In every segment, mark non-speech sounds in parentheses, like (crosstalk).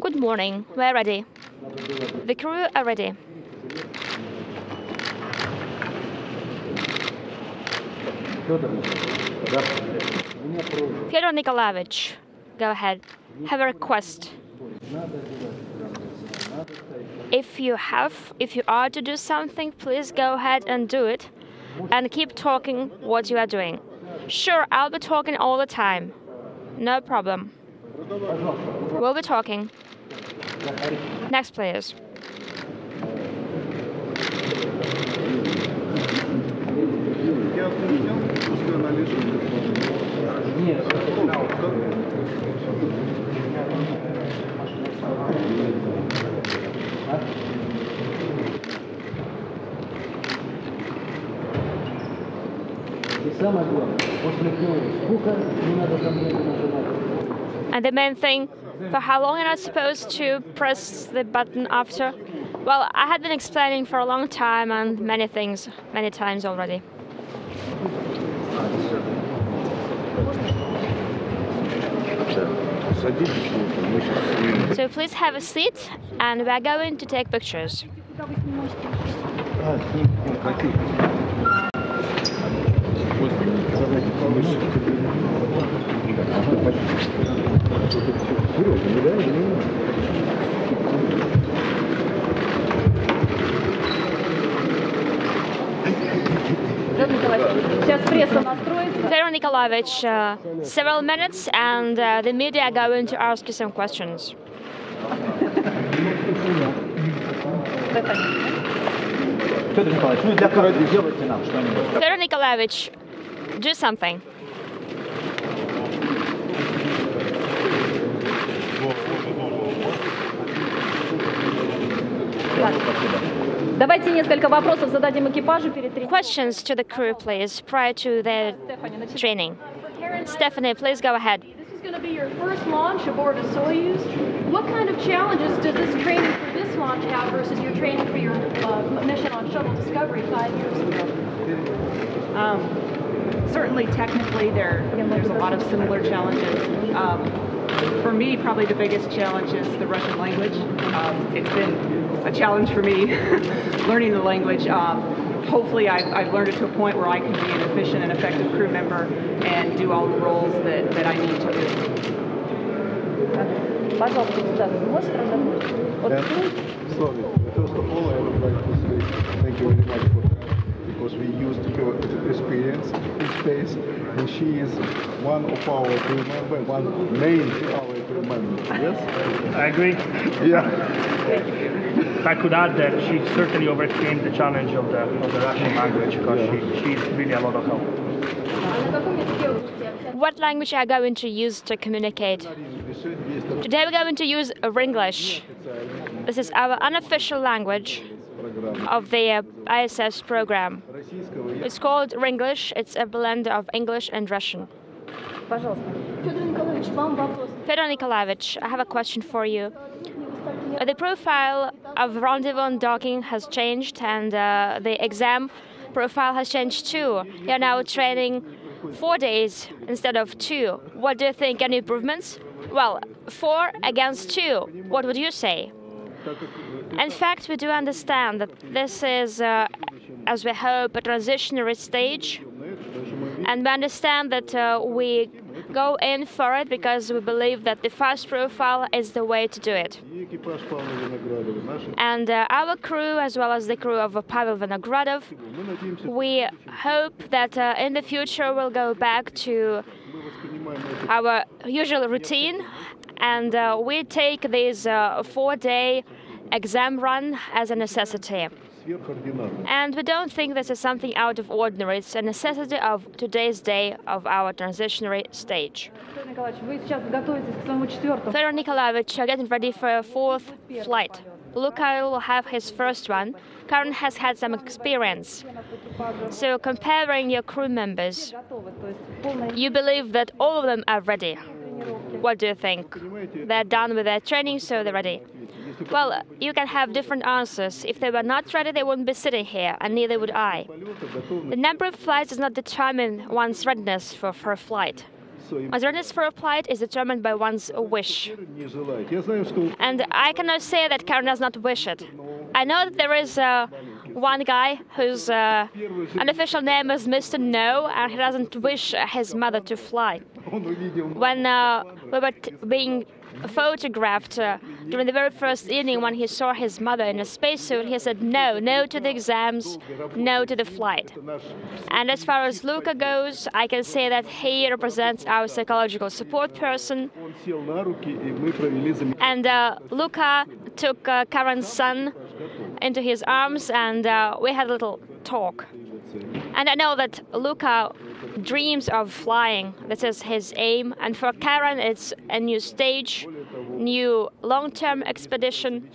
Good morning. We're ready. The crew are ready. Fyodor Nikolaevich, go ahead. Have a request. If you have, if you are to do something, please go ahead and do it. And keep talking what you are doing. Sure, I'll be talking all the time. No problem. We'll be talking. Next, please. Я отключил, пускай она лежит. Нет. самое главное, после теории, сколько не надо таблетки нажимать? And the main thing, for how long am I supposed to press the button after? Well, I had been explaining for a long time and many things, many times already. Садитесь, мы сейчас So please have a seat and we're going to take pictures. Fyodor Nikolaevich, uh, several minutes and uh, the media are going to ask you some questions. Петр Николаевич, ну для коротких сделайте нам что-нибудь. Fyodor Nikolaevich, do something. Давайте несколько вопросов зададим экипажу перед тренингом. Questions to the crew, please, prior to their Стефани, начинай. training. Stephanie, please go ahead. This is going to be your first launch aboard a Soyuz. What kind of challenges does this training for this launch have versus your training for your uh, mission on Shuttle Discovery five years ago? Um, certainly, technically, there there's a lot of similar challenges. Um, for me, probably the biggest challenge is the Russian language. Um, it's been a challenge for me (laughs) learning the language. Um, hopefully, I've, I've learned it to a point where I can be an efficient and effective crew member and do all the roles that, that I need to do. Пожалуйста, Стас, можешь разобрать? Вот Yeah. ты Sorry, first of all, I would like to say thank you very much in and she is one of our crew member, one main our crew member. Yes? I agree. Yeah. If I could add that she certainly overcame the challenge of the, of the Russian language because she, she's really a lot of help. What language are you going to use to communicate? Today we're going to use Runglish. This is our unofficial language of the uh, ISS program. It's called Runglish. It's a blend of English and Russian. Fedor Nikolaevich, I have a question for you. The profile of rendezvous and docking has changed, and uh, the exam profile has changed too. You're now training four days instead of two. What do you think? Any improvements? Well, four against two. What would you say? In fact, we do understand that this is uh, as we hope, a transitionary stage. And we understand that uh, we go in for it because we believe that the fast profile is the way to do it. And uh, our crew, as well as the crew of Pavel Vinogradov, we hope that uh, in the future we'll go back to our usual routine and uh, we take this uh, four day exam run as a necessity. And we don't think this is something out of ordinary. It's a necessity of today's day of our transitionary stage. Fedor Nikolaevich, you're getting ready for a fourth flight. Lukail will have his first one. Karen has had some experience. So comparing your crew members, you believe that all of them are ready. What do you think? They're done with their training, so they're ready. Well, you can have different answers. If they were not ready, they wouldn't be sitting here, and neither would I. The number of flights does not determine one's readiness for, for a flight. Readiness for a flight is determined by one's wish. And I cannot say that Karen does not wish it. I know that there is uh, one guy whose uh, unofficial name is Mr. No, and he doesn't wish his mother to fly. When uh, we were being photographed, uh, during the very first evening when he saw his mother in a spacesuit, he said no, no to the exams, no to the flight. And as far as Luca goes, I can say that he represents our psychological support person. And uh, Luca took uh, Karen's son into his arms, and uh, we had a little talk. And I know that Luca dreams of flying. This is his aim. And for Karen, it's a new stage new long-term expedition.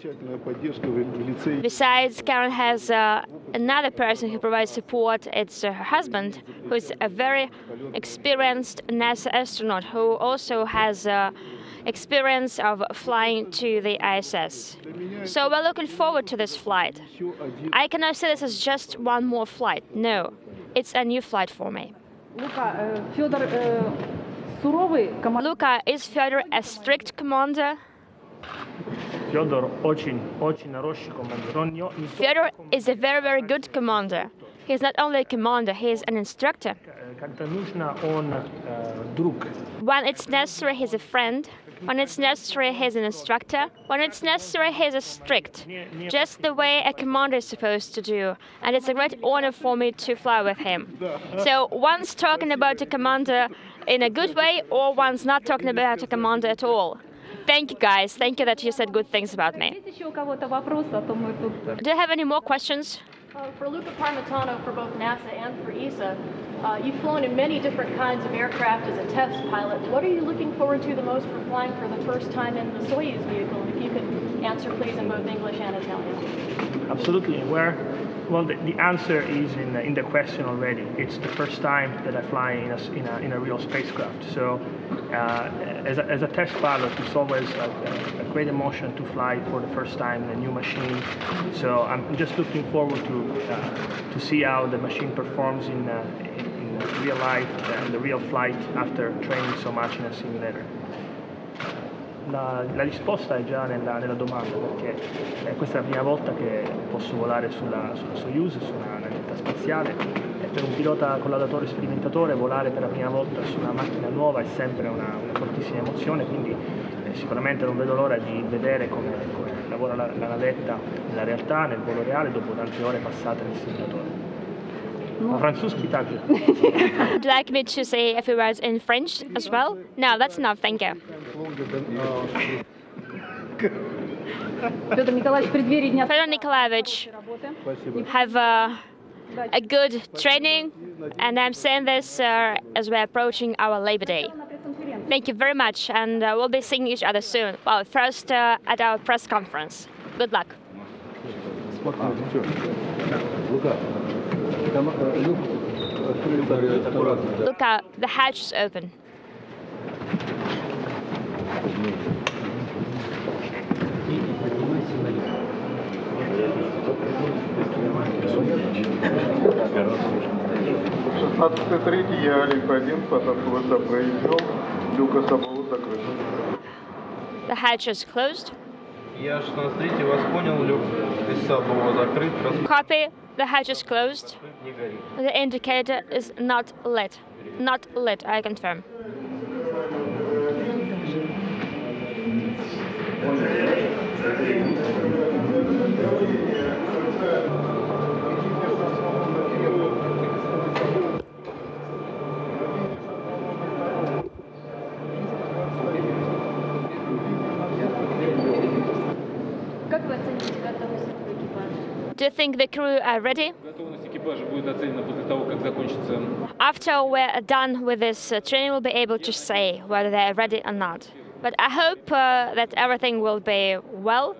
Besides, Karen has uh, another person who provides support. It's uh, her husband, who is a very experienced NASA astronaut who also has uh, experience of flying to the ISS. So we're looking forward to this flight. I cannot say this is just one more flight. No, it's a new flight for me. Luca, uh, Fyodor uh, Luca, is Fyodor a strict commander? Fyodor is a very, very good commander. He's not only a commander, he is an instructor. When it's necessary, he's a friend. When it's necessary, he's an instructor. When it's necessary, he's a strict. Just the way a commander is supposed to do. And it's a great honor for me to fly with him. So one's talking about a commander in a good way, or one's not talking about a commander at all. Thank you, guys. Thank you that you said good things about me. Do you have any more questions? Uh, for Luca Parmitano, for both NASA and for ESA, uh, you've flown in many different kinds of aircraft as a test pilot. What are you looking forward to the most for flying for the first time in the Soyuz vehicle? If you could answer, please, in both English and Italian. Absolutely. Where? Well, the, the answer is in, in the question already. It's the first time that I fly in a, in a, in a real spacecraft. So, uh, as, a, as a test pilot, it's always a, a great emotion to fly for the first time in a new machine. So, I'm just looking forward to uh, to see how the machine performs in, uh, in, in real life and the real flight after training so much in a simulator. la, la, risposta è già nella, nella domanda, perché eh, questa è la prima volta che posso volare sulla, sulla Soyuz, su una navetta spaziale. Eh, per un pilota collaudatore sperimentatore volare per la prima volta su una macchina nuova è sempre una, una fortissima emozione, quindi eh, sicuramente non vedo l'ora di vedere come, come lavora la, la, navetta nella realtà, nel volo reale, dopo tante ore passate nel simulatore. En Francis (laughs) Would you like me to say a few words in French as well? No, that's enough, thank you. longer than uh, Федор Николаевич, в преддверии Дня Fyodor Nikolaevich, работы. спасибо. have a, a good training, and I'm saying this uh, as we're approaching our Labor Day. На пресс-конференции. Thank you very much, and uh, we'll be seeing each other soon. Well, first uh, at our press conference. Good luck. Смотрите, что? Лука, там, э, люк открылся аккуратно. Look out, the hatch is open. я Олег-1, посадку ВСА произвел, люка Сабову закрыт. The hatch is closed. Я 16 вас понял, люк из Сабова закрыт, раскрыт Copy. The hatch is closed. не горит. The indicator is not lit. Not lit, I confirm. Do you think the crew are ready? After we're done with this uh, training, we'll be able to say whether they're ready or not. But I hope uh, that everything will be well.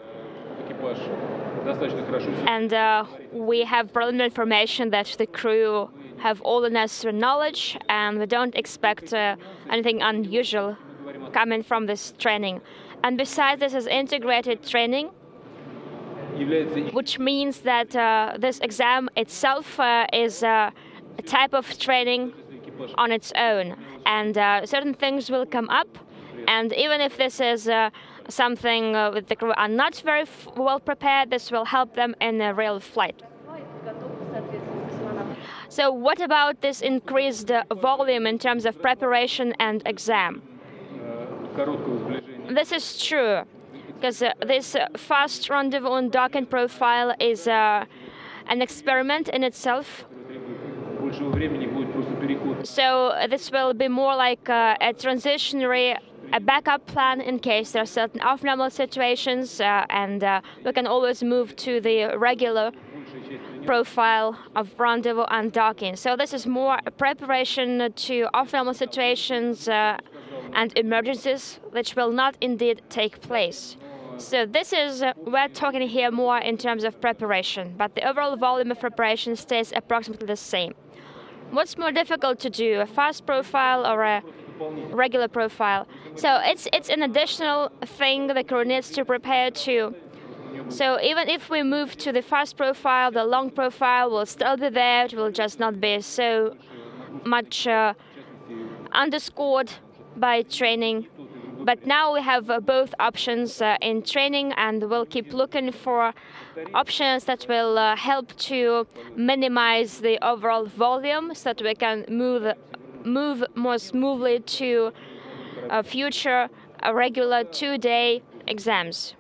And uh, we have preliminary information that the crew have all the necessary knowledge, and we don't expect uh, anything unusual coming from this training. And besides, this is integrated training. Which means that uh, this exam itself uh, is uh, a type of training on its own, and uh, certain things will come up. And even if this is uh, something that the crew are not very well prepared, this will help them in a real flight. So, what about this increased volume in terms of preparation and exam? This is true because uh, this uh, fast rendezvous and dock profile is uh, an experiment in itself. So this will be more like a, a transitionary, a backup plan in case there are certain off-normal situations, uh, and uh, we can always move to the regular profile of rendezvous and docking. So this is more preparation to off-normal situations uh, and emergencies, which will not indeed take place. So this is uh, we're talking here more in terms of preparation, but the overall volume of preparation stays approximately the same. What's more difficult to do, a fast profile or a regular profile? So it's it's an additional thing the crew needs to prepare to. So even if we move to the fast profile, the long profile will still be there. It will just not be so much uh, underscored by training. But now we have uh, both options uh, in training, and we'll keep looking for options that will uh, help to minimize the overall volume, so that we can move move more smoothly to future regular two-day exams.